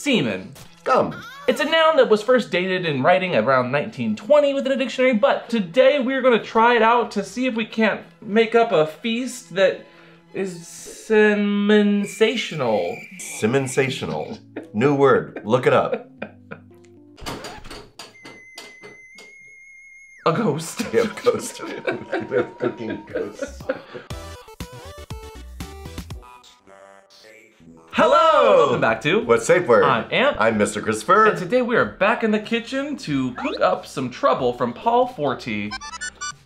semen. Gum. It's a noun that was first dated in writing around 1920 within a dictionary, but today we're gonna try it out to see if we can't make up a feast that is sensational. Semensational. New word. Look it up. A ghost. Have ghost. have cooking ghosts. Hello! Welcome back to What's safe word? I'm Amp. I'm Mr. Kristofer. And today we are back in the kitchen to cook up some trouble from Paul Forti.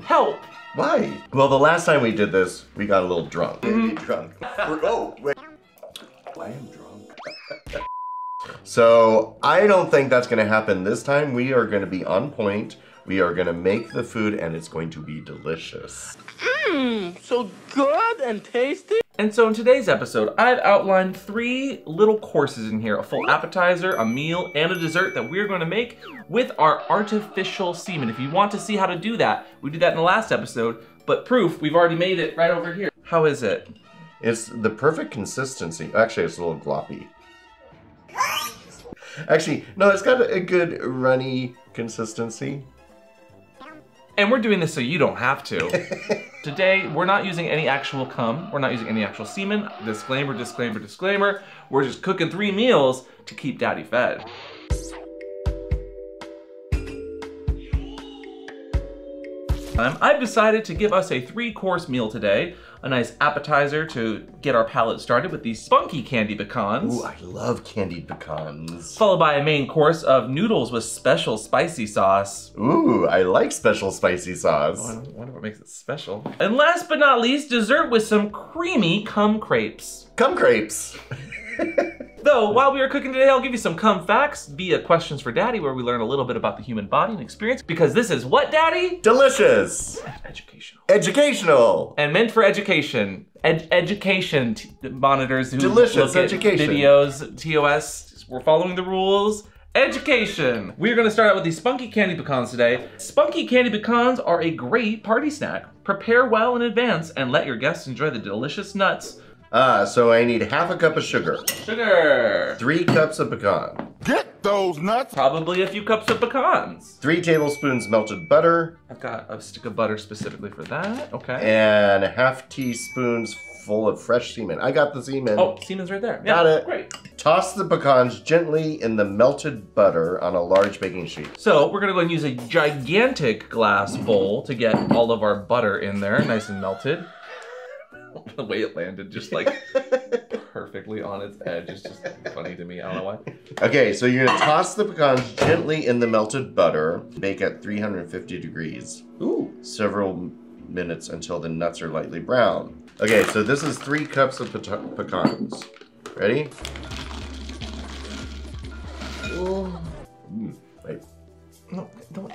Help! Why? Well, the last time we did this, we got a little drunk. Mm-hmm. drunk. oh, wait. I am drunk. so, I don't think that's going to happen this time. We are going to be on point. We are going to make the food and it's going to be delicious. Mmm, so good and tasty. And so in today's episode, I've outlined three little courses in here, a full appetizer, a meal, and a dessert that we're gonna make with our artificial semen. If you want to see how to do that, we did that in the last episode, but proof, we've already made it right over here. How is it? It's the perfect consistency. Actually, it's a little gloppy. Actually, no, it's got a good runny consistency. And we're doing this so you don't have to. Today, we're not using any actual cum. We're not using any actual semen. Disclaimer, disclaimer, disclaimer. We're just cooking three meals to keep daddy fed. Um, I've decided to give us a three-course meal today. A nice appetizer to get our palate started with these spunky candy pecans. Ooh, I love candied pecans. Followed by a main course of noodles with special spicy sauce. Ooh, I like special spicy sauce. Oh, I wonder what makes it special. And last but not least, dessert with some creamy cum crepes. Cum crepes. Though, while we are cooking today, I'll give you some cum facts via Questions for Daddy, where we learn a little bit about the human body and experience, because this is what, Daddy? Delicious. Educational. Educational. And meant for education. Ed education monitors who Delicious look at education. videos, TOS, we're following the rules. Education! We're gonna start out with these spunky candy pecans today. Spunky candy pecans are a great party snack. Prepare well in advance and let your guests enjoy the delicious nuts. Ah, so I need half a cup of sugar, Sugar! three cups of pecan, Get those nuts. Probably a few cups of pecans. three tablespoons melted butter, I've got a stick of butter specifically for that. Okay. and half teaspoons full of fresh semen. I got the semen. Oh, semen's right there. Got it. Great. Toss the pecans gently in the melted butter on a large baking sheet. So we're gonna go and use a gigantic glass bowl to get all of our butter in there, nice and melted. the way it landed, just like perfectly on its edge, is just funny to me. I don't know why. Okay, so you're gonna toss the pecans gently in the melted butter. Bake at 350 degrees. Ooh. Several minutes until the nuts are lightly brown. Okay, so this is three cups of peta- pecans. Ready? Ooh. Mm, wait. No, don't.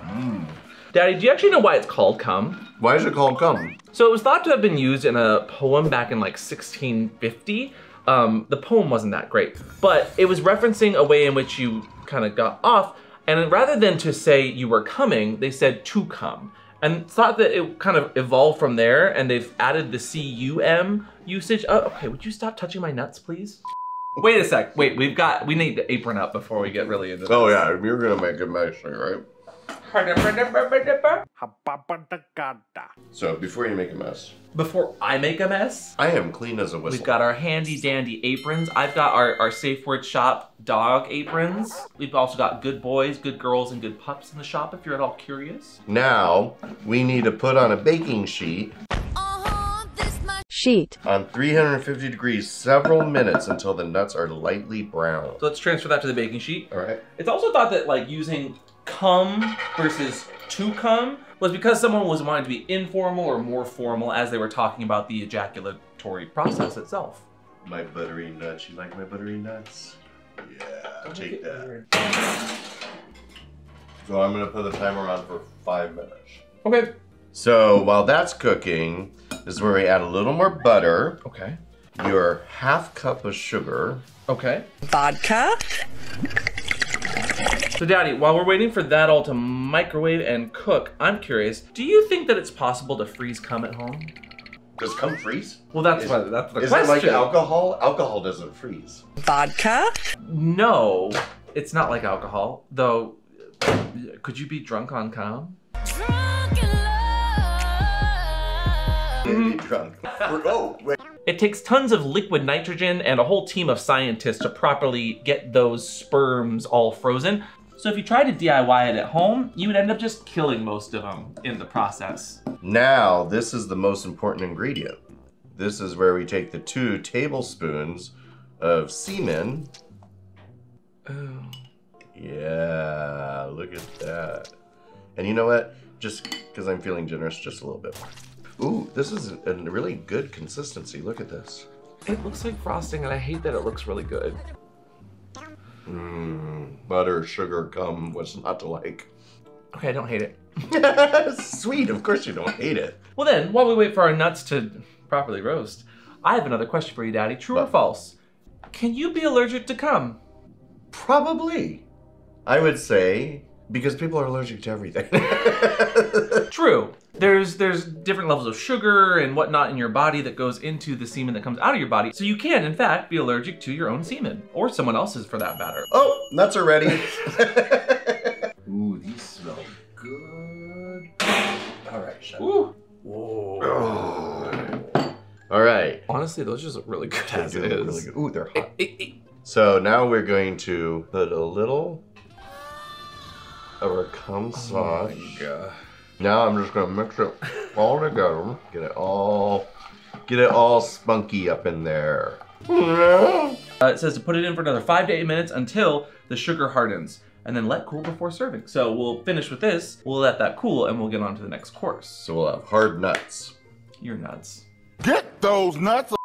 Daddy, do you actually know why it's called cum? Why is it called cum? So it was thought to have been used in a poem back in like 1650. Um, the poem wasn't that great, but it was referencing a way in which you kind of got off. And rather than to say you were coming, they said to come. And thought that it kind of evolved from there, and they've added the cum usage. Oh, okay, would you stop touching my nuts, please? Wait a sec. Wait, we've got. We need the apron up before we get really into this. Oh yeah, you're gonna make a mess, right? So before you make a mess, Before I make a mess, I am clean as a whistle. We've got our handy dandy aprons. I've got our, our Safe Word Shop dog aprons. We've also got good boys, good girls, and good pups in the shop if you're at all curious. Now we need to put on a baking sheet sheet, on 350 degrees several minutes until the nuts are lightly brown. So let's transfer that to the baking sheet. All right. It's also thought that like using cum versus to come was because someone was wanting to be informal or more formal as they were talking about the ejaculatory process itself. My buttery nuts. You like my buttery nuts? Yeah, take that. So I'm gonna put the timer on for five minutes. Okay. So while that's cooking, this is where we add a little more butter, Okay. your half cup of sugar. Okay. vodka, So, Daddy, while we're waiting for that all to microwave and cook, I'm curious, do you think that it's possible to freeze cum at home? Does cum freeze? Well, that's Is- what that's the Is question. it like alcohol? Alcohol doesn't freeze. Vodka? No, it's not like alcohol. Though, could you be drunk on cum? Drunk in love. Maybe drunk. oh, wait. It takes tons of liquid nitrogen and a whole team of scientists to properly get those sperms all frozen. So if you tried to DIY it at home, you would end up just killing most of them in the process. Now, this is the most important ingredient. This is where we take the two tablespoons of semen. Oh. Yeah, look at that. And you know what? Just because I'm feeling generous, just a little bit more. Ooh, this is a really good consistency. Look at this. It looks like frosting, and I hate that it looks really good. Mmm, butter, sugar, cum, what's not to like? Okay, I don't hate it. Sweet, of course you don't hate it. Well then, while we wait for our nuts to properly roast, I have another question for you, Daddy. True or false? Can you be allergic to cum? Probably. I would say because people are allergic to everything. True. There's there's different levels of sugar and whatnot in your body that goes into the semen that comes out of your body. So you can, in fact, be allergic to your own semen or someone else's for that matter. oh, nuts are ready. Ooh, these smell good. All right, shut Ooh. All right. Honestly, those just look really good They as it is. really good. Ooh, they're hot. So now we're going to put a little of our cum sauce. God. Now I'm just gonna mix it all together. Get it all, get it all spunky up in there. Uh, it says to put it in for another five to eight minutes until the sugar hardens, and then let cool before serving. So we'll finish with this. We'll let that cool, and we'll get on to the next course. So we'll have hard nuts. You're nuts. Get those nuts.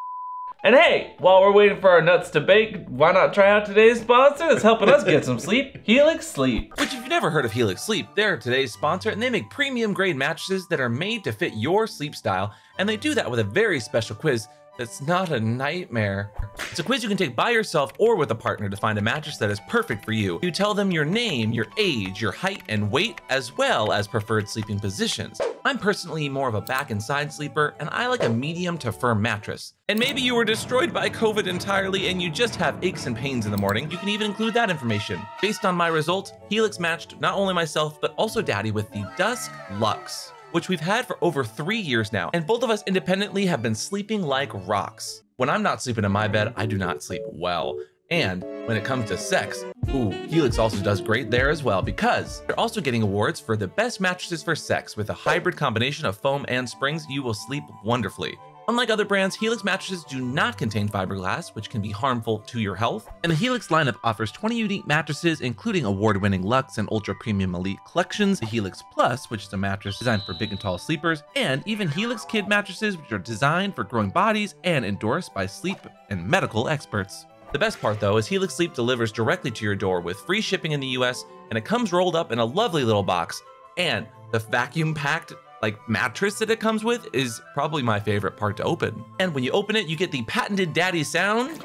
And hey, while we're waiting for our nuts to bake, why not try out today's sponsor that's helping us get some sleep? Helix Sleep. Which, if you've never heard of Helix Sleep, they're today's sponsor and they make premium grade mattresses that are made to fit your sleep style. And they do that with a very special quiz that's not a nightmare. It's a quiz you can take by yourself or with a partner to find a mattress that is perfect for you. You tell them your name, your age, your height and weight, as well as preferred sleeping positions. I'm personally more of a back and side sleeper, and I like a medium to firm mattress. And maybe you were destroyed by COVID entirely and you just have aches and pains in the morning, you can even include that information. Based on my results, Helix matched not only myself, but also Daddy with the Dusk Luxe, which we've had for over three years now, and both of us independently have been sleeping like rocks. When I'm not sleeping in my bed, I do not sleep well. And when it comes to sex, ooh, Helix also does great there as well because they're also getting awards for the best mattresses for sex with a hybrid combination of foam and springs. You will sleep wonderfully. Unlike other brands, Helix mattresses do not contain fiberglass, which can be harmful to your health. And the Helix lineup offers 20 unique mattresses, including award-winning Luxe and Ultra Premium Elite collections, the Helix Plus, which is a mattress designed for big and tall sleepers, and even Helix Kid mattresses, which are designed for growing bodies and endorsed by sleep and medical experts. The best part though is Helix Sleep delivers directly to your door with free shipping in the US, and it comes rolled up in a lovely little box. And the vacuum packed like mattress that it comes with is probably my favorite part to open. And when you open it, you get the patented daddy sound.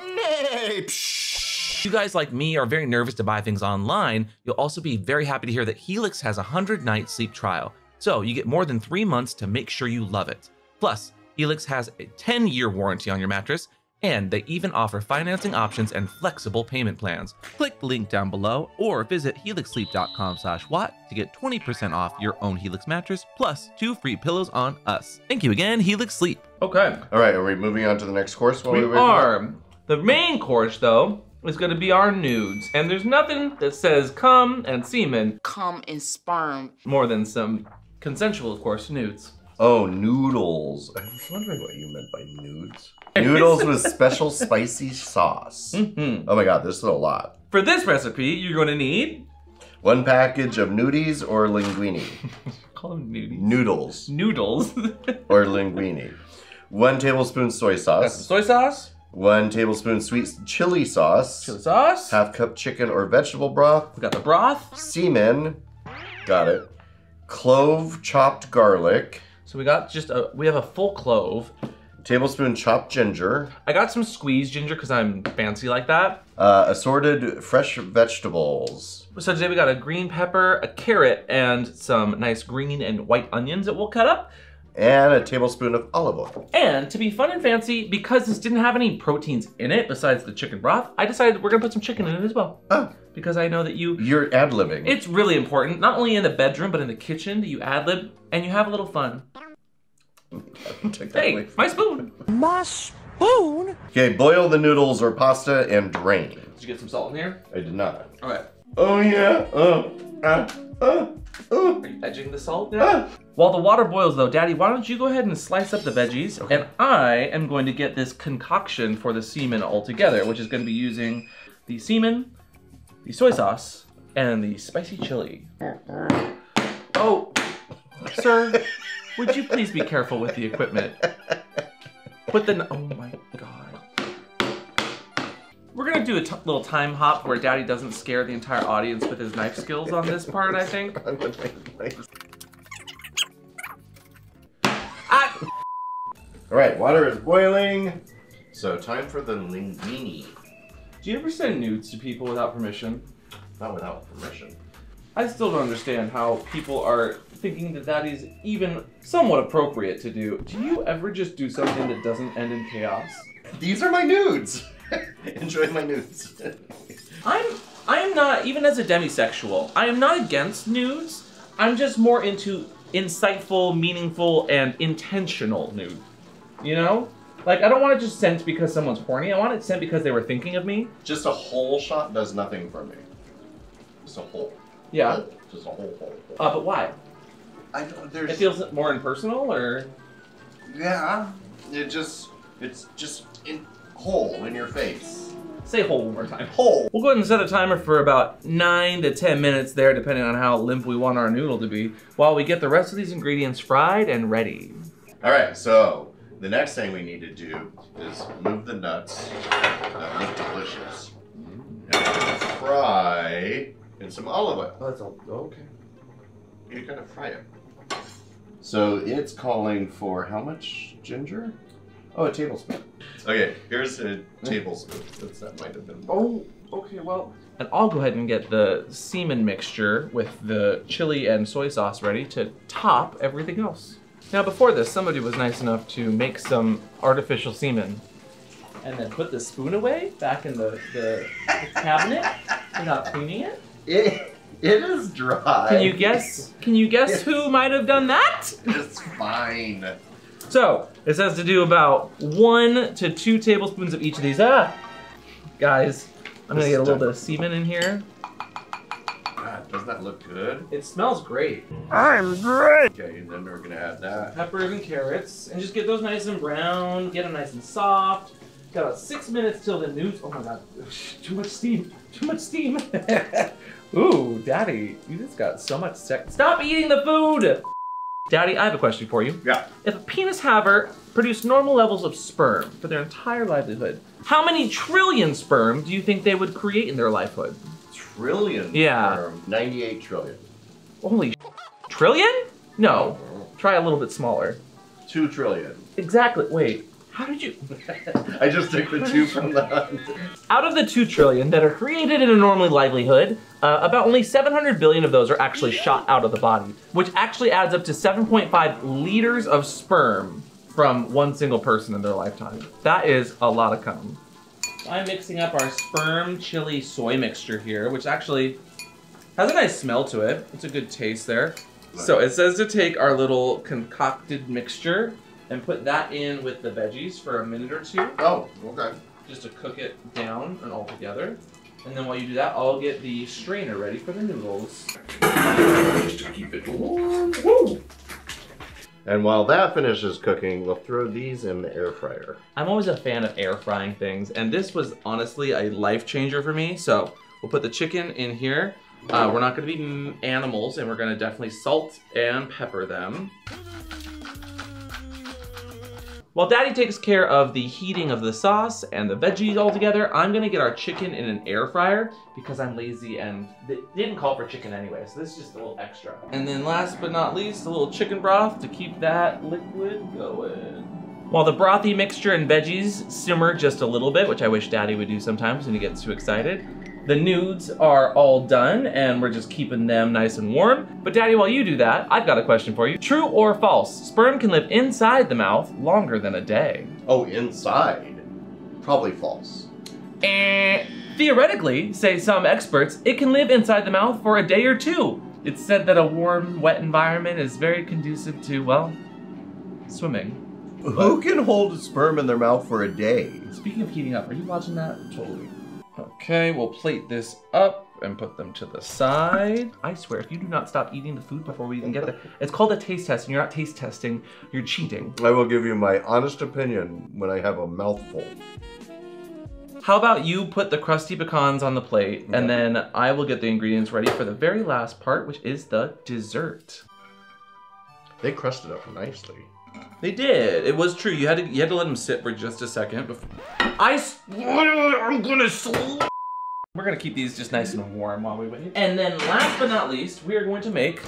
You guys like me are very nervous to buy things online, you'll also be very happy to hear that Helix has a 100 night sleep trial. So you get more than three months to make sure you love it. Plus, Helix has a 10 year warranty on your mattress, and they even offer financing options and flexible payment plans. Click the link down below or visit helixsleep.com slash watt to get 20% off your own Helix mattress plus two free pillows on us. Thank you again, Helix Sleep. Okay. All right, are we moving on to the next course? while We wait for that? are. The main course, though, is going to be our nudes. And there's nothing that says cum and semen Cum and sperm. more than some consensual, of course, nudes. Oh, noodles. I was wondering what you meant by nudes. Noodles with special spicy sauce. Mhm. Oh my god, this is a lot. For this recipe, you're going to need. One package of nudies or linguine. Call them nudies. Noodles Noodles. or linguine. One tablespoon soy Got some sauce. soy sauce, One tablespoon sweet chili sauce. chili sauce. Half cup chicken or vegetable broth. We got the broth. Semen. Got it. Clove chopped garlic. So we got just a. We have a full clove. Tablespoon chopped ginger. I got some squeezed ginger because I'm fancy like that. Uh, assorted fresh vegetables. So today we got a green pepper, a carrot, and some nice green and white onions that we'll cut up. and a tablespoon of olive oil. And to be fun and fancy, because this didn't have any proteins in it besides the chicken broth, I decided we're gonna put some chicken in it as well. Oh, Because I know that you you're ad libbing. It's really important, not only in the bedroom, but in the kitchen that you ad lib and you have a little fun. Hey, my spoon! My spoon. Okay, boil the noodles or pasta and drain. Did you get some salt in here? I did not. Alright. Oh yeah. Uh, uh, uh, uh. Are you edging the salt now? While the water boils though, Daddy, why don't you go ahead and slice up the veggies? And I am going to get this concoction for the semen all together, which is going to be using the semen, the soy sauce, and the spicy chili. Oh, sir, would you please be careful with the equipment? Put the, oh my god. We're gonna do a t- little time hop where Daddy doesn't scare the entire audience with his knife skills on this part, I think. Ah! All right, water is boiling. So time for the linguine. Do you ever send nudes to people without permission? Not without permission. I still don't understand how people are thinking that that is even somewhat appropriate to do. Do you ever just do something that doesn't end in chaos? These are my nudes. Enjoy my nudes. I'm I am not even as a demisexual. I am not against nudes. I'm just more into insightful, meaningful, and intentional nude. You know? Like I don't want it just sent because someone's horny. I want it sent because they were thinking of me. Just a whole shot does nothing for me. Just a whole. Yeah. Just a whole hole. Uh, but why? I don't. There's. It feels more impersonal, or yeah. It just. It's just in hole in your face. say whole one more time. Hole. We'll go ahead and set a timer for about 9 to 10 minutes there, depending on how limp we want our noodle to be, while we get the rest of these ingredients fried and ready. All right. So the next thing we need to do is move the nuts. That look delicious. And fry in some olive oil. Oh, that's all. Okay. You gotta fry it. So it's calling for how much ginger? Oh, a tablespoon. Okay, here's a tablespoon. That's, that might have been. Oh, okay, well. And I'll go ahead and get the semen mixture with the chili and soy sauce ready to top everything else. Now, before this, somebody was nice enough to make some artificial semen and then put the spoon away back in the, the, the cabinet without cleaning it. It, it is dry. Can you guess? Can you guess who might have done that? It's fine. So it says to do about one to two tablespoons of each of these. Ah, guys, I'm gonna get a little bit of semen in here. God, doesn't that look good? It smells great. I'm great. Okay, and then we're gonna add that. Peppers and carrots, and just get those nice and brown. Get them nice and soft. Got about six minutes till the noodles. Oh my god, too much steam. Too much steam. Ooh, Daddy, you just got so much sex. Stop eating the food. Daddy, I have a question for you. Yeah. If a penis haver produced normal levels of sperm for their entire livelihood, how many trillion sperm do you think they would create in their lifehood? Trillion. Yeah. sperm. 98 trillion. Holy trillion? No. Mm-hmm. Try a little bit smaller. 2 trillion. Exactly. Wait. How did you? I just took the two from the. Out of the two trillion that are created in a normal livelihood, uh, about only 700 billion of those are actually shot out of the body, which actually adds up to 7.5 liters of sperm from one single person in their lifetime. That is a lot of cum. I'm mixing up our sperm chili soy mixture here, which actually has a nice smell to it. It's a good taste there. So it says to take our little concocted mixture and put that in with the veggies for a minute or two Oh, okay. just to cook it down and all together. And then while you do that, I'll get the strainer ready for the noodles. Just to keep it warm. Woo! And while that finishes cooking, we'll throw these in the air fryer. I'm always a fan of air frying things, and this was honestly a life changer for me. So we'll put the chicken in here. Uh, we're not going to be animals, and we're going to definitely salt and pepper them. While Daddy takes care of the heating of the sauce and the veggies all together, I'm gonna get our chicken in an air fryer because I'm lazy and they didn't call for chicken anyway, so this is just a little extra. And then last but not least, a little chicken broth to keep that liquid going. While the brothy mixture and veggies simmer just a little bit, which I wish Daddy would do sometimes when he gets too excited, The nudes are all done and we're just keeping them nice and warm. But daddy, while you do that, I've got a question for you. True or false? Sperm can live inside the mouth longer than a day. Oh, inside. Probably false. Eh. Theoretically, say some experts, it can live inside the mouth for a day or two. It's said that a warm, wet environment is very conducive to, well, swimming. Who can hold a sperm in their mouth for a day? Speaking of heating up, are you watching that? Totally. Okay, we'll plate this up and put them to the side. I swear, if you do not stop eating the food before we even get there, it's called a taste test, and you're not taste testing, you're cheating. I will give you my honest opinion when I have a mouthful. How about you put the crusty pecans on the plate, and then I will get the ingredients ready for the very last part, which is the dessert. They crusted up nicely. They did. It was true. You had to you had to let them sit for just a second before. I. I'm gonna. We're gonna keep these just nice and warm while we wait. And then, last but not least, we are going to make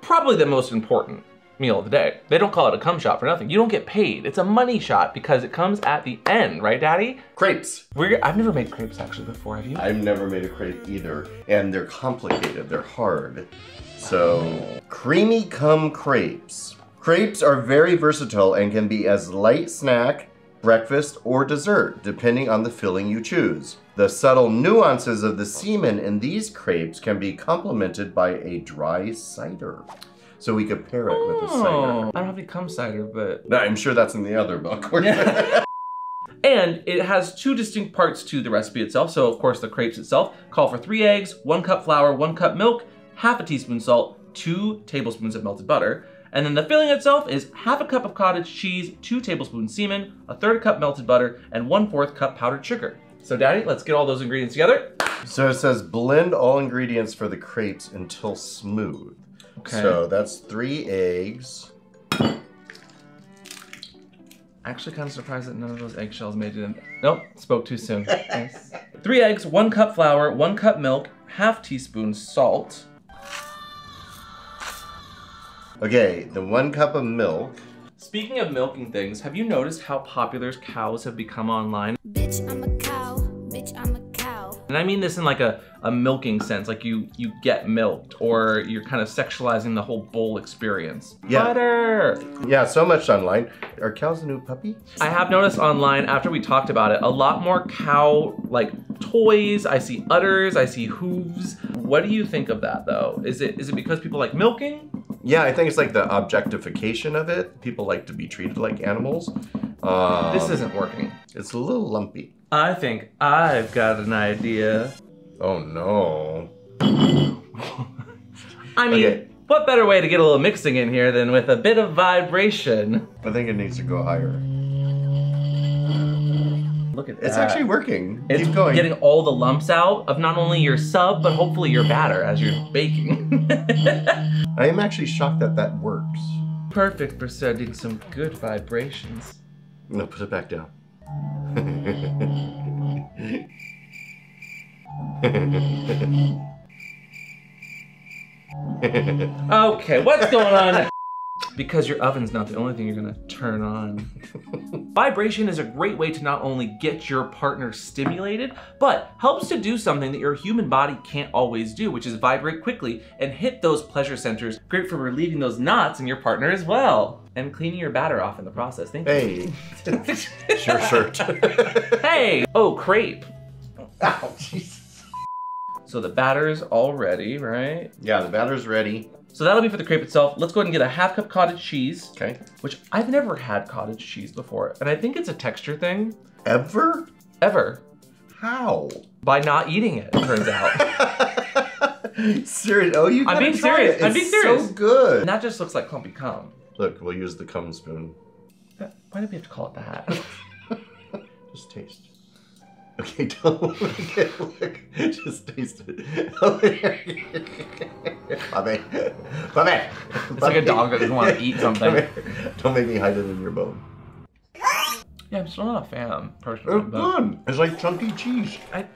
probably the most important meal of the day. They don't call it a cum shot for nothing. You don't get paid. It's a money shot because it comes at the end, right, Daddy? Crepes. We're. I've never made crepes actually before. Have you? I've never made a crepe either, and they're complicated. They're hard. So, creamy cum crepes. Crepes are very versatile and can be as light snack, breakfast, or dessert, depending on the filling you choose. The subtle nuances of the semen in these crepes can be complemented by a dry cider. So we could pair it with a hmm. cider. Oh, I don't have any cum cider, but No, I'm sure that's in the other book. And it has two distinct parts to the recipe itself. So, of course, the crepes itself call for three eggs, one cup flour, one cup milk, half a teaspoon salt, two tablespoons of melted butter. And then the filling itself is half a cup of cottage cheese, two tablespoons semen, a third cup melted butter, and one fourth cup powdered sugar. So, Daddy, let's get all those ingredients together. So it says blend all ingredients for the crepes until smooth. Okay. So that's three eggs. Actually, kind of surprised that none of those eggshells made it in. Nope, spoke too soon. Yes. Three eggs, one cup flour, one cup milk, half teaspoon salt. Okay, the one cup of milk. Speaking of milking things, have you noticed how popular cows have become online? Bitch, I'm a cow. Bitch, I'm a cow. And I mean this in like a, a milking sense, like you you get milked, or you're kind of sexualizing the whole bull experience. Yeah. Butter! Yeah, so much online. Are cows a new puppy? I have noticed online after we talked about it, a lot more cow like toys. I see udders, I see hooves. What do you think of that though? Is it is it because people like milking? Yeah, I think it's like the objectification of it. People like to be treated like animals. Um, This isn't working. It's a little lumpy. I think I've got an idea. Oh no. I mean, Okay. what better way to get a little mixing in here than with a bit of vibration? I think it needs to go higher. Look at that. It's actually working. It's Keep going. getting all the lumps out of not only your sub, but hopefully your batter as you're baking. I am actually shocked that that works. Perfect for sending some good vibrations. No, put it back down. Okay, what's going on? Because your oven's not the only thing you're gonna turn on. Vibration is a great way to not only get your partner stimulated, but helps to do something that your human body can't always do, which is vibrate quickly and hit those pleasure centers. Great for relieving those knots in your partner as well. And cleaning your batter off in the process. Thank hey, you. your shirt. hey! Oh, crepe. Ow, Jesus. So the batter's all ready, right? Yeah, the batter's ready. So that'll be for the crepe itself. Let's go ahead and get a half cup cottage cheese. Okay. which I've never had cottage cheese before, and I think it's a texture thing. Ever? Ever How? by not eating it, turns out. serious? Oh, you I'm being serious. It. I'm being serious. So good. and that just looks like clumpy cum. Look, we'll use the cum spoon. Why do we have to call it that? Just taste. Okay, don't look at look. Just taste it. Puppy. Puppy. It's like a dog that doesn't want to eat something. Don't make me hide it in your bone. Yeah, I'm still not a fan, personally. It's But good. It's like chunky cheese. I,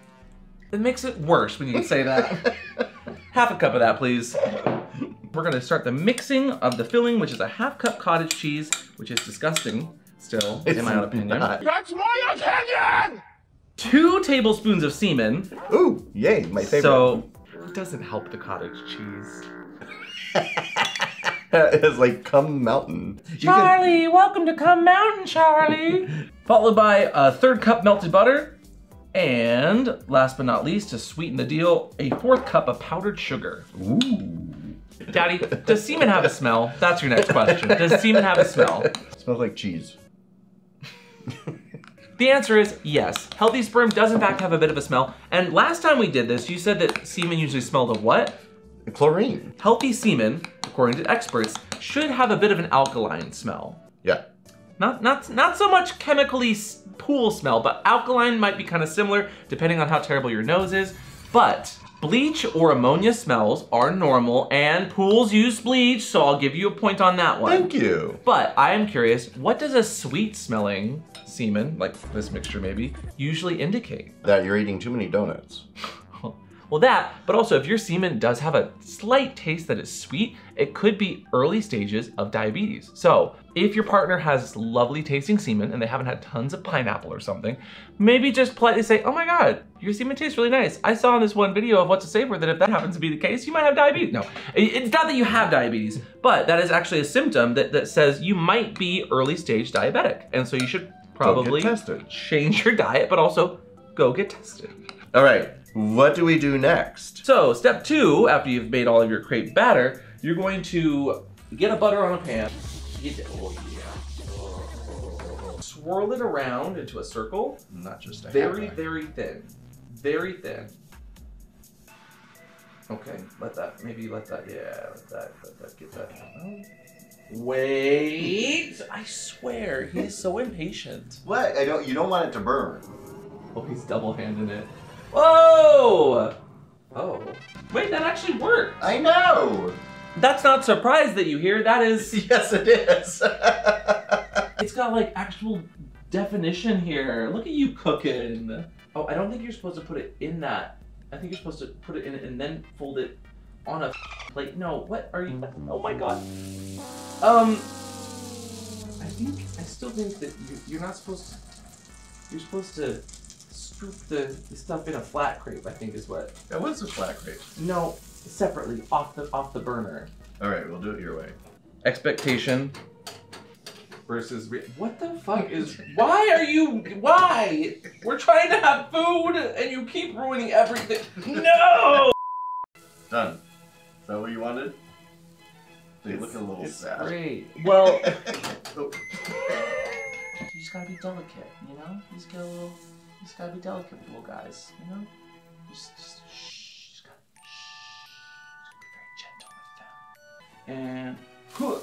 it makes it worse when you say that. half a cup of that, please. We're gonna start the mixing of the filling, which is a half cup cottage cheese, which is disgusting still, in my own opinion. not. That's my opinion! Two tablespoons of semen. Ooh, yay, my favorite. So it doesn't help the cottage cheese. it's like come mountain. You can- Charlie, welcome to Come Mountain, Charlie. Followed by a third cup melted butter. And last but not least, to sweeten the deal, a fourth cup of powdered sugar. Ooh. Daddy, does semen have a smell? That's your next question. Does semen have a smell? Smells like cheese. The answer is yes. Healthy sperm does in fact have a bit of a smell. And last time we did this, you said that semen usually smelled of what? Chlorine. Healthy semen, according to experts, should have a bit of an alkaline smell. Yeah. Not not not so much chemically pool smell, but alkaline might be kind of similar depending on how terrible your nose is. But bleach or ammonia smells are normal, and pools use bleach, so I'll give you a point on that one. Thank you. But I am curious, what does a sweet smelling semen, like this mixture maybe, usually indicate? That you're eating too many donuts. Well, that, but also if your semen does have a slight taste that is sweet, it could be early stages of diabetes. So, if your partner has lovely tasting semen and they haven't had tons of pineapple or something, maybe just politely say, Oh my god, your semen tastes really nice. I saw in this one video of what to say for that if that happens to be the case, you might have diabetes. No, it's not that you have diabetes, but that is actually a symptom that, that says you might be early stage diabetic. And so you should probably change your diet, but also go get tested. All right. What do we do next? So, step two, after you've made all of your crepe batter, you're going to get a butter on a pan. Get, oh, yeah. Swirl it around into a circle. Not just a Very, very thin. Very thin. Okay, let that, maybe let that, yeah, let that, let that, get that. Oh. Wait! I swear, he's so impatient. What? I don't. You don't want it to burn. Oh, he's double handing it. Whoa! Oh. Wait, that actually worked. I know. That's not surprised that you hear. That is, Yes, it is. it's got like actual definition here. Look at you cooking. Oh, I don't think you're supposed to put it in that. I think you're supposed to put it in it and then fold it on a plate. No, what are you? Oh my god. Um, I think I still think that you, you're not supposed to. You're supposed to scoop the, the stuff in a flat crepe. I think is what. that was a flat crepe. No, separately off the off the burner. All right, we'll do it your way. expectation versus re- what the fuck is why are you why we're trying to have food and you keep ruining everything no Done. Is that what you wanted? They look a little it's sad. great well Oh. you just gotta be delicate you know you just gotta little you just gotta be delicate with little guys you know just just shh just gotta, shh, just be very gentle with them and whew.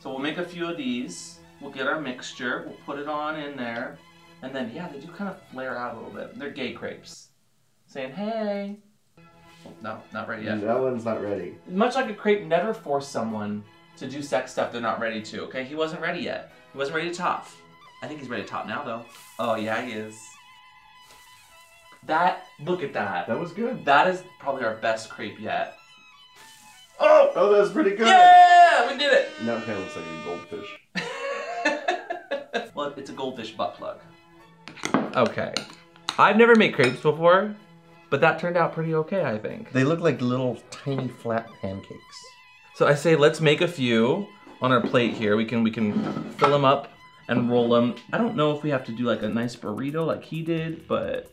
So we'll make a few of these. We'll get our mixture. We'll put it on in there. And then, yeah, they do kind of flare out a little bit. They're gay crepes. Saying, hey. Oh, no, not ready yet. That one's not ready. Much like a crepe, never force someone to do sex stuff they're not ready to, okay? He wasn't ready yet. He wasn't ready to top. I think he's ready to top now, though. Oh, yeah, he is. That, look at that. That was good. That is probably our best crepe yet. Oh, oh, that was pretty good. Yeah, we did it. Now it kind of looks like a goldfish. well, it's a goldfish butt plug. Okay. I've never made crepes before, but that turned out pretty okay, I think. They look like little tiny flat pancakes. So I say let's make a few on our plate here. We can we can fill them up and roll them. I don't know if we have to do like a nice burrito like he did, but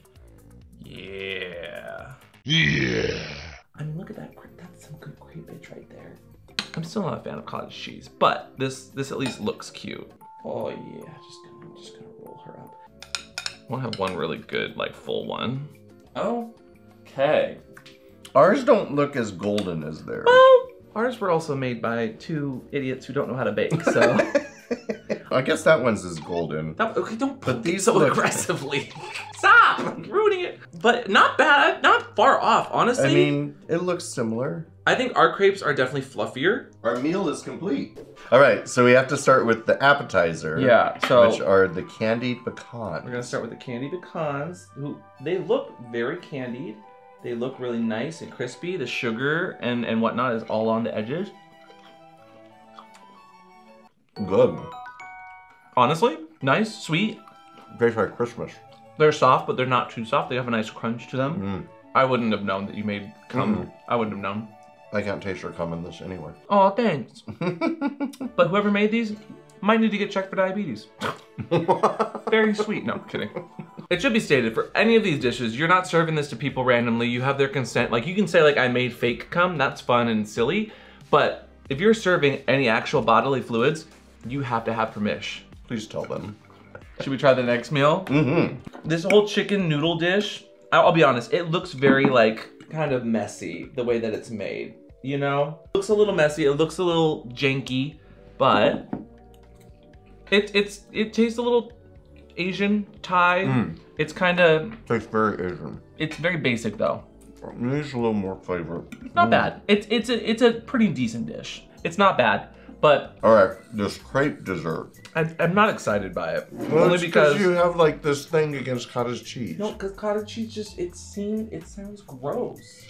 yeah. Yeah. I mean, look at that. That's some good creepage right there. I'm still not a fan of cottage cheese, but this this at least looks cute. Oh yeah, just gonna just gonna roll her up. I want to have one really good like full one. Oh, okay. Ours don't look as golden as theirs. Well, ours were also made by two idiots who don't know how to bake. So I guess that one's as golden. That- okay, don't put these these so look- aggressively. Stop ruining it. But not bad, not far off. Honestly, I mean, it looks similar. I think our crepes are definitely fluffier. Our meal is complete. All right, so we have to start with the appetizer. Yeah, so- which are the candied pecans. We're gonna start with the candied pecans. Who they look very candied. They look really nice and crispy. The sugar and and whatnot is all on the edges. Good. Honestly, nice, sweet. Tastes like Christmas. They're soft, but they're not too soft. They have a nice crunch to them. Mm. I wouldn't have known that you made cum. I wouldn't have known. I can't taste your cum in this anywhere. Oh, thanks. but whoever made these might need to get checked for diabetes. Very sweet. No, I'm kidding. It should be stated for any of these dishes, you're not serving this to people randomly. You have their consent. Like you can say like I made fake cum. That's fun and silly. But if you're serving any actual bodily fluids, you have to have permission. Please tell them. Should we try the next meal? Mm-hmm. This whole chicken noodle dish, I'll, be honest, it looks very like kind of messy the way that it's made. You know, looks a little messy. It looks a little janky, but it it's it tastes a little Asian Thai. Mm. It's kind of Tastes very Asian. it's very basic though. It needs a little more flavor. Not bad. It's it's a it's a pretty decent dish. It's not bad, but All right, this crepe dessert. I, I'm not excited by it. Well, Only it's because you have like this thing against cottage cheese. No, because cottage cheese just it seems it sounds gross.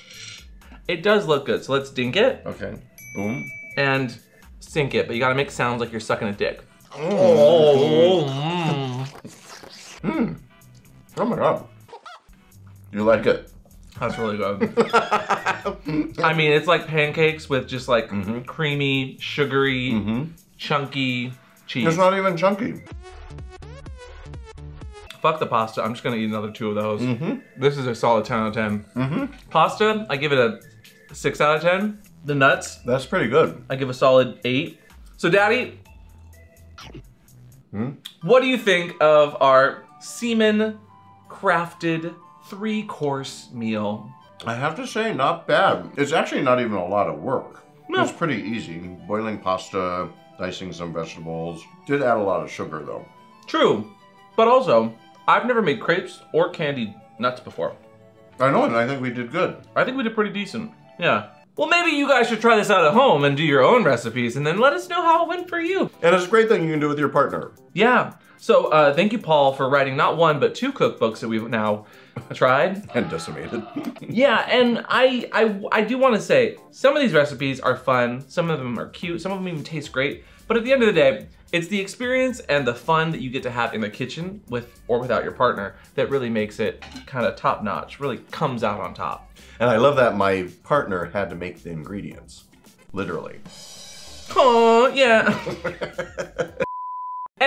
It does look good, so let's dink it Okay. Boom. and sink it, but you gotta make sounds like you're sucking a dick. Mm. Oh, mmm, mmm, Oh my god. You like it? That's really good. I mean, it's like pancakes with just like creamy, sugary, Mm-hmm. chunky cheese. It's not even chunky. Fuck the pasta. I'm just gonna eat another two of those. Mm-hmm. This is a solid 10 out of 10. Mm-hmm. Pasta, I give it a 6 out of 10. The nuts, That's pretty good. I give a solid 8. So, Daddy, Hmm? what do you think of our semen crafted three course meal? I have to say, not bad. It's actually not even a lot of work. No. It's pretty easy. Boiling pasta, dicing some vegetables. Did add a lot of sugar though. True, but also, I've never made crepes or candied nuts before. I know, and I think we did good. I think we did pretty decent. Yeah. Well, maybe you guys should try this out at home and do your own recipes and then let us know how it went for you. And it's a great thing you can do with your partner. Yeah. So, uh, thank you, Paul, for writing not one, but two cookbooks that we've now tried. And decimated. Yeah, and I I, I do want to say some of these recipes are fun, some of them are cute, some of them even taste great. But at the end of the day, it's the experience and the fun that you get to have in the kitchen with or without your partner that really makes it kind of top notch. Really comes out on top. and I love that my partner had to make the ingredients. Literally. Oh yeah.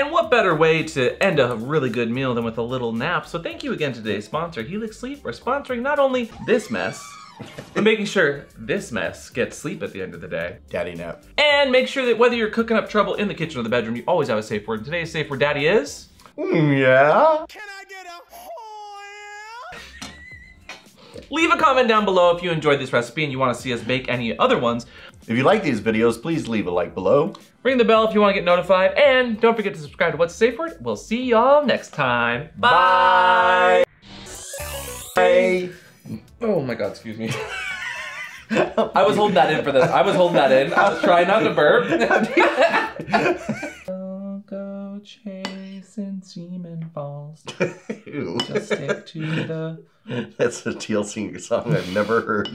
And what better way to end a really good meal than with a little nap? So thank you again to today's sponsor, Helix Sleep, for sponsoring not only this mess, but making sure this mess gets sleep at the end of the day. Daddy nap. And make sure that whether you're cooking up trouble in the kitchen or the bedroom, you always have a safe word. And today's safe word, Daddy, is Mm, yeah? leave a comment down below if you enjoyed this recipe and you want to see us bake any other ones. If you like these videos, please leave a like below. Ring the bell if you want to get notified, and don't forget to subscribe to What's the Safe Word. We'll see y'all next time. Bye. Bye. Oh my god, excuse me. I was holding that in for this. I was holding that in. I was trying not to burp. Don't go chasing semen balls. Ew. Just stick to the That's a TLC song I've never heard.